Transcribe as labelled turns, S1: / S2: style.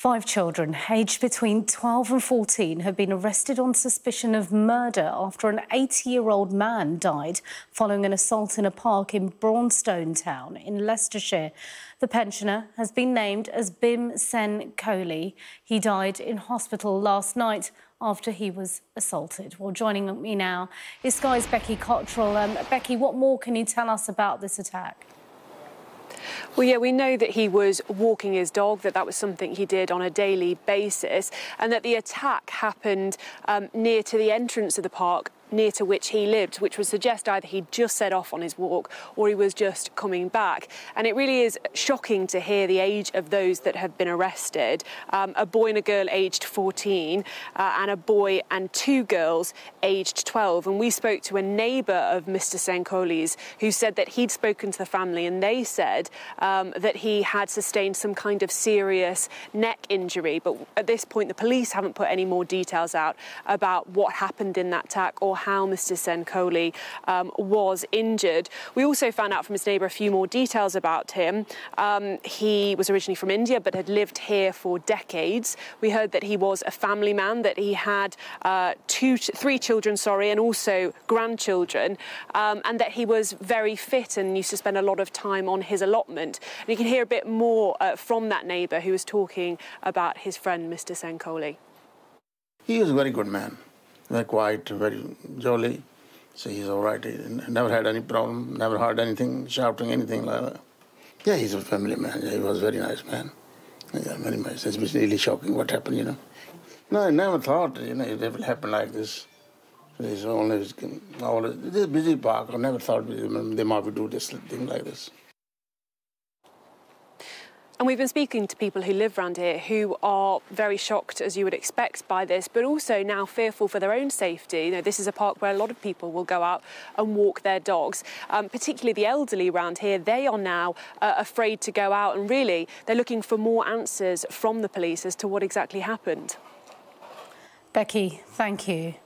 S1: Five children, aged between 12 and 14, have been arrested on suspicion of murder after an 80-year-old man died following an assault in a park in Braunstone Town in Leicestershire. The pensioner has been named as Bhim Sen Kohli. He died in hospital last night after he was assaulted. Well, joining me now is Sky's Becky Cotterill. Um, Becky, what more can you tell us about this attack?
S2: Well, yeah, we know that he was walking his dog, that that was something he did on a daily basis, and that the attack happened um, near to the entrance of the park near to which he lived, which would suggest either he'd just set off on his walk or he was just coming back. And it really is shocking to hear the age of those that have been arrested um, a boy and a girl aged 14, uh, and a boy and two girls aged 12. And we spoke to a neighbour of Mr. Sen Kohli's who said that he'd spoken to the family and they said um, that he had sustained some kind of serious neck injury. But at this point, the police haven't put any more details out about what happened in that attack or how Mr Sen Kohli um, was injured. We also found out from his neighbour a few more details about him. Um, he was originally from India but had lived here for decades. We heard that he was a family man, that he had uh, two, three children, sorry, and also grandchildren, um, and that he was very fit and used to spend a lot of time on his allotment. And you can hear a bit more uh, from that neighbour who was talking about his friend, Mr Sen Kohli.
S3: He was a very good man very quiet, very jolly. So he's all right. He never had any problem, never heard anything, shouting, anything like that. Yeah, he's a family man. Yeah, he was a very nice man. Yeah, very nice. It's really shocking what happened, you know. No, I never thought, you know, it would happen like this. It's only, always, this busy park. I never thought they might do this thing like this.
S2: And we've been speaking to people who live around here who are very shocked, as you would expect, by this, but also now fearful for their own safety. You know, this is a park where a lot of people will go out and walk their dogs, um, particularly the elderly around here. They are now uh, afraid to go out, and really, they're looking for more answers from the police as to what exactly happened.
S1: Becky, thank you.